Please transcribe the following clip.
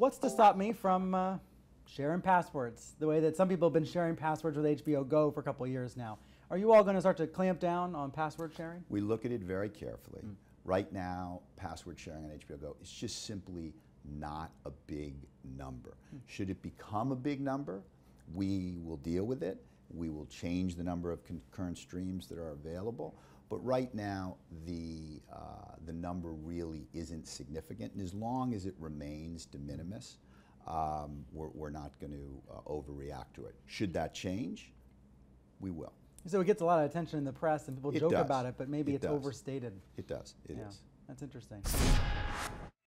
what's to stop me from uh, sharing passwords the way that some people have been sharing passwords with HBO Go for a couple of years now? Are you all going to start to clamp down on password sharing? We look at it very carefully. Mm. Right now, password sharing on HBO Go is just simply not a big number. Mm. Should it become a big number, we will deal with it. We will change the number of concurrent streams that are available. But right now, the, uh, the number really isn't significant. And as long as it remains de minimis, um, we're, we're, not going to uh, overreact to it. Should that change? We will. So it gets a lot of attention in the press and people it joke does. about it, but maybe it it's does. overstated. It does. It yeah, is. That's interesting.